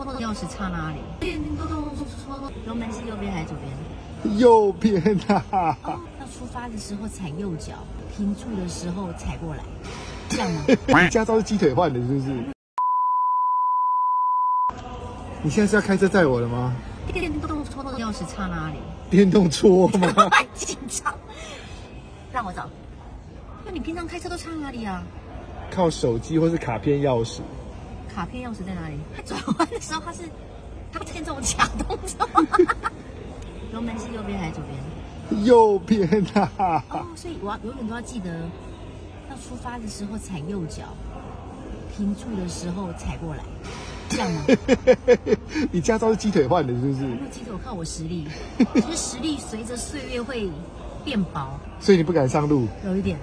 抽到的钥匙插哪里？油门是右边还是左边？右边啊！要出发的时候踩右脚，停住的时候踩过来，这样吗？你驾照是鸡腿换的，是不是？你现在是要开车载我了吗？电动抽到的钥匙插哪里？电动戳吗？很紧张，让我找。那你平常开车都插哪里啊？靠手机或是卡片钥匙。卡片钥匙在哪里？他转弯的时候，他是他会这种假动作。油门是右边还是左边？右边啊！哦，所以我要永远都要记得，要出发的时候踩右脚，停住的时候踩过来，这样吗？你驾照是鸡腿换的，是不是？没有记得我靠我实力，其实实力随着岁月会变薄，所以你不敢上路。有一点。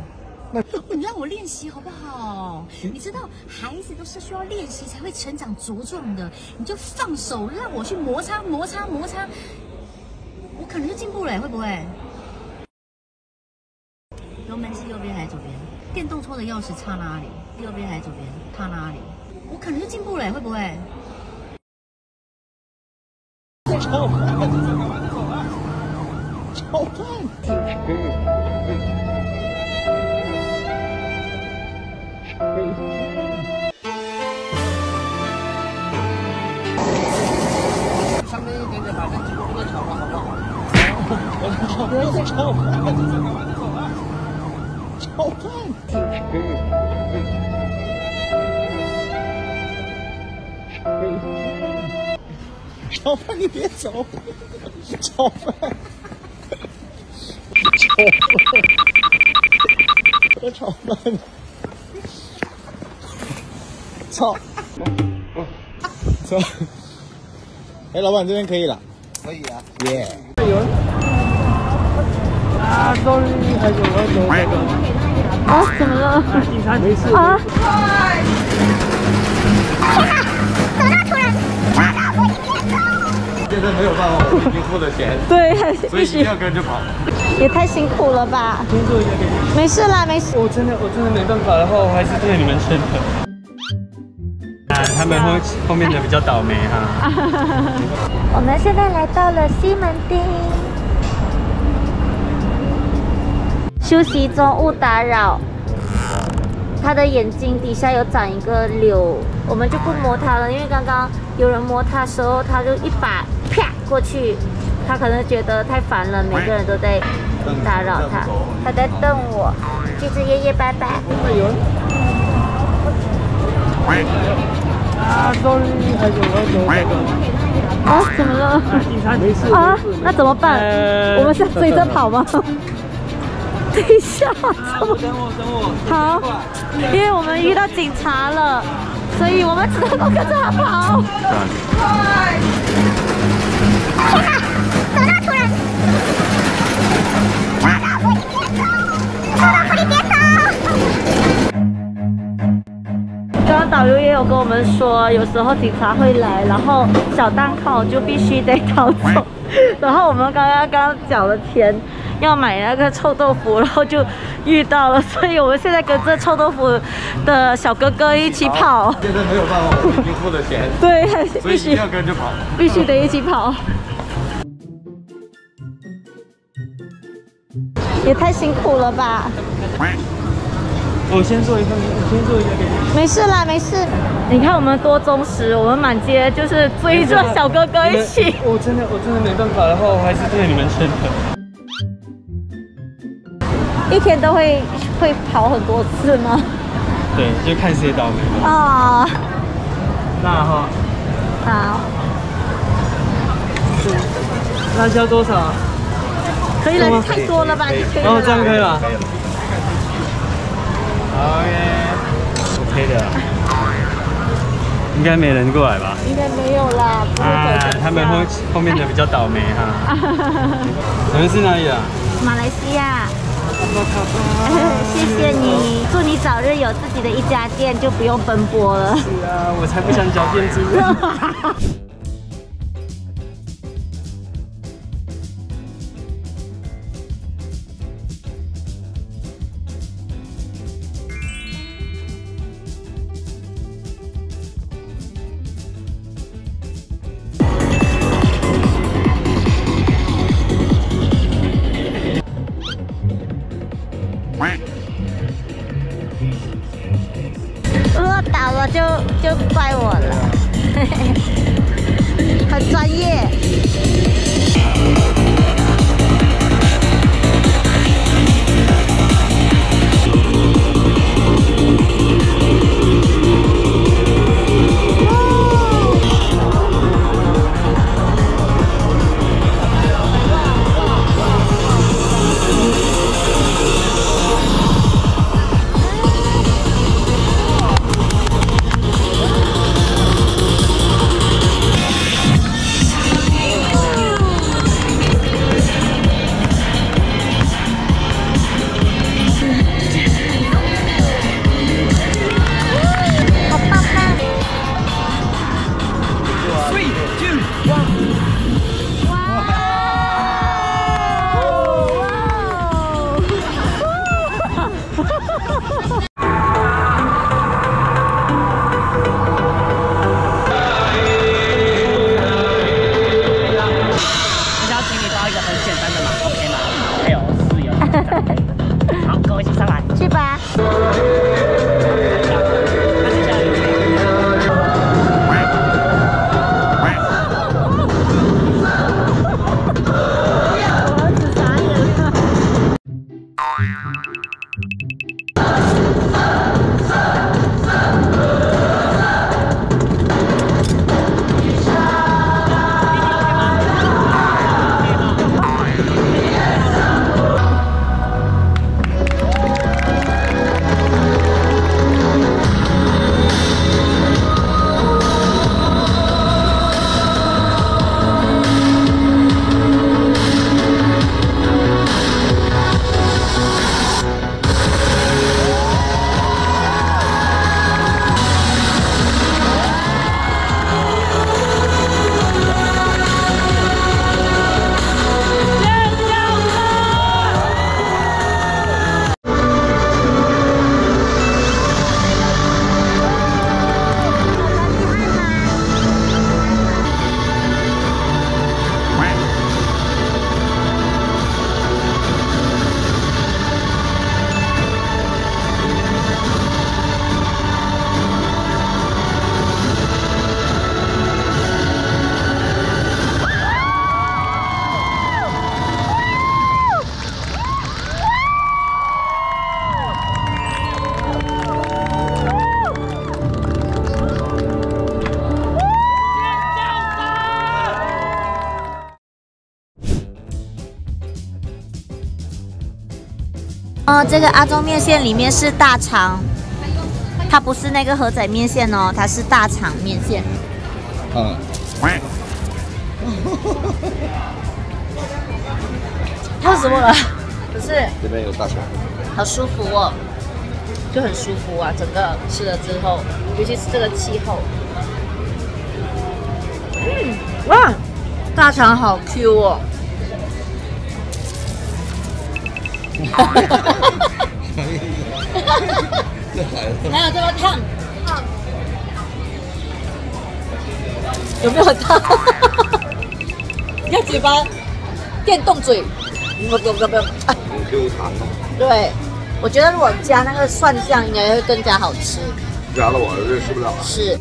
那你让我练习好不好？你知道孩子都是需要练习才会成长茁壮的，你就放手让我去摩擦摩擦摩擦，我可能就进步了，会不会？油门是右边还是左边？电动车的钥匙插哪里？右边还是左边？插哪里？我可能就进步了，会不会？超慢，超慢。上面一点点，把那几个热炒了，好不好？超慢，超慢，超慢，超慢，你别走，超慢，超慢，超慢。操！操！哎，老板这边可以了。可以啊。耶！有。啊，终于还有了，走那个。啊？怎么了？警察没事。啊！天哪！走到突然，抓到我一边走。现在没有办法，我已经付了钱。对，所以一定要跟着跑。也太辛苦了吧？工作一下给你。没事啦，没事。我真的，我真的没办法的话，我还是替你们撑的。他们后后面的比较倒霉哈。我们现在来到了西门町，休息中勿打扰。他的眼睛底下有长一个瘤，我们就不摸他了，因为刚刚有人摸他的时候，他就一把啪过去，他可能觉得太烦了，每个人都在打扰他，他在瞪我。橘子爷爷拜拜。啊，终于还有了，走那个。啊？怎么了？没事啊？那怎么办？我们是要追着跑吗？等一下，等我等我。好，因为我们遇到警察了，所以我们只能够跟着他跑。快！天哪！走到突然。抓到狐狸别走！抓到狐狸别走！导游也有跟我们说，有时候警察会来，然后小档口就必须得逃走。然后我们刚刚刚缴了钱，要买那个臭豆腐，然后就遇到了，所以我们现在跟着臭豆腐的小哥哥一起跑。现在没有办法，我已经付了钱。对，所以一定要跟着跑。必须得一起跑。也太辛苦了吧！我先做一份，我先做一个给你。没事啦，没事。你看我们多忠实，我们满街就是追着小哥哥一起。我真的，我真的没办法的话，我还是替你们撑的。一天都会会跑很多次吗？对，就看谁倒霉啊。那哈。好。辣椒多少？可以了，太多了吧？哦，这样可以了。OK，OK 的，应该没人过来吧？应该没有啦。啊，他们后后面的比较倒霉哈。你们是哪里啊？马来西亚。谢谢你，祝你早日有自己的一家店，就不用奔波了。是啊，我才不想交店租。就怪我了，嘿嘿，很专业。是吧？哦，这个阿中面线里面是大肠，它不是那个河仔面线哦，它是大肠面线。嗯，烫死我了！可是这边有大肠。好舒服哦，就很舒服啊，整个吃了之后，尤其是这个气候。嗯，哇，大肠好 Q 哦。这孩子哪有这么烫？有没有烫？你看嘴巴，电动嘴，不不不不，啊很 Q 弹哦，对，我觉得如果加那个蒜酱，应该会更加好吃。加了我儿子吃不了。是。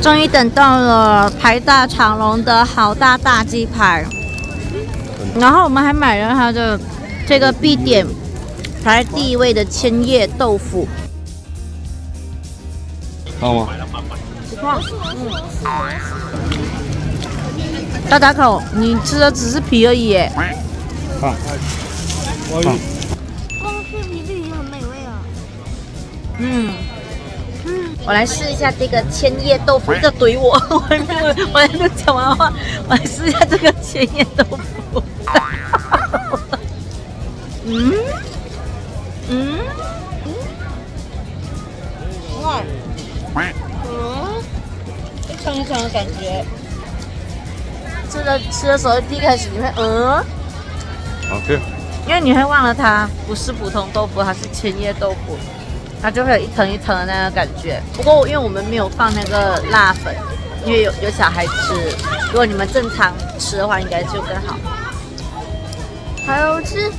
终于等到了排大长龙的好大大鸡排，然后我们还买了它的这个必点排第一位的千叶豆腐，好吗？不错，嗯。大打口，你吃的只是皮而已耶。放。我放。光是皮皮也很美味了。嗯，我来试一下这个千叶豆腐，这怼我，我还没有，我还没有讲完话，我来试一下这个千叶豆腐。嗯？嗯？嗯？哇，嗯，一层一层的感觉。吃的吃的时候，第一开始你会嗯，好吃。因为你会忘了它不是普通豆腐，它是千叶豆腐，它就会有一层一层的那个感觉。不过因为我们没有放那个辣粉，因为有有小孩吃，如果你们正常吃的话，应该就更好。好吃，